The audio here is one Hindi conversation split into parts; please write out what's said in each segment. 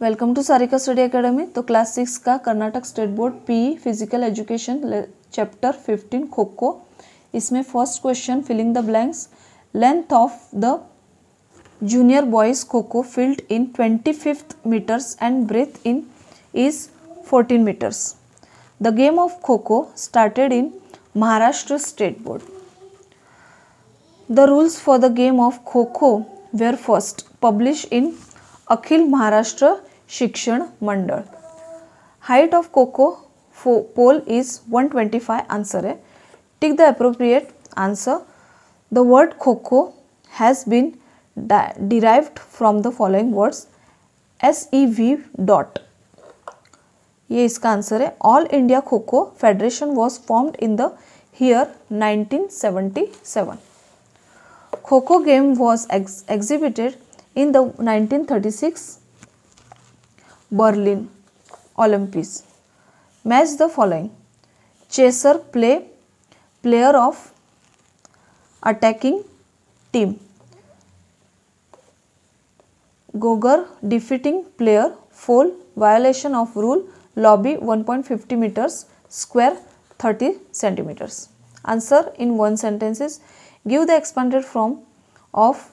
Welcome to Sarika study academy तो क्लास सिक्स का Karnataka state board P physical education chapter fifteen kho kho इसमें first question filling the blanks. Length of the junior boys kho kho field in twenty fifth metres and breadth in is fourteen metres. The game of kho kho started in Maharashtra state board. The rules for the game of kho kho were first Shikshan Mandal height of kho kho pole is 125 answer है tick the appropriate answer the word kho kho has been derived from the following words S E V dot ये इसका आंसर है all India kho kho federation was formed in the year 1977 kho kho game was exhibited in the 1936 Berlin Olympics. Match the following Chaser play player of attacking team. Gogar, defeating player foul violation of rule lobby 1.50 meters square 30 centimeters. Answer in one sentence is give the expanded form of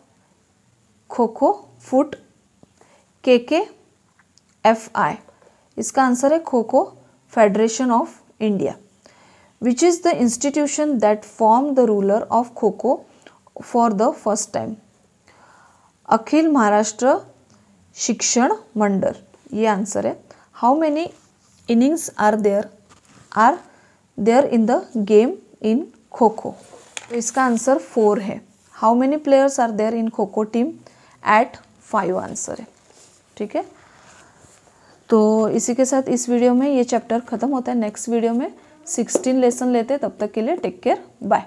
Coco foot KK F I इसका आंसर है kho kho federation of India which is the institution that form the ruler of kho kho for the first time Akhil Maharashtra Shikshan Mandal, ये आंसर है. How many innings are there are there in the game in kho kho तो इसका आंसर फोर है. How many players are there in kho kho team eight five answer है. ठीक है? तो इसी के साथ इस वीडियो में ये चैप्टर ख़त्म होता है। नेक्स्ट वीडियो में सिक्सटीन लेसन लेते तब तक के लिए टेक केयर बाय